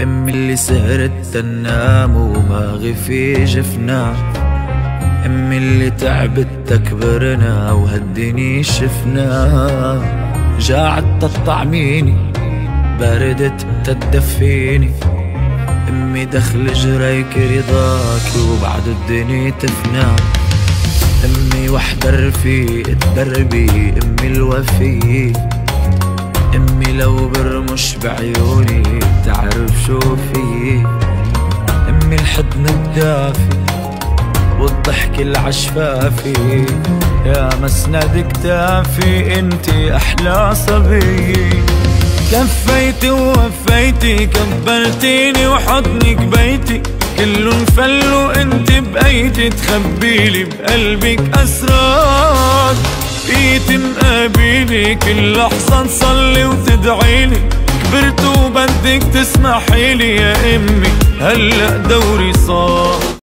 امي اللي سهرت تنام وما غفي جفنا امي اللي تعبت تكبرنا وهالدني شفنا. جاعت تطعميني بردت تدفيني. أمي دخل جريك رضاك وبعد الدنيا تفنى. أمي وحدة رفيق الدربي أمي الوفي. أمي لو برمش بعيوني. تعرف شو في؟ أمي الحضن الدافي والضحك العشفافي. يا مسند كتافي انتي أحلى صبي. كفيتي ووفيتي كبرتيني وحضنك بيتي. كله انفل وانت بأيدي تخبيلي بقلبك أسرار. بقيت مقابلي كل لحظة تصلي وتدعيلي كبرت وبدك تسمحيلي يا أمي. هلأ دوري صار.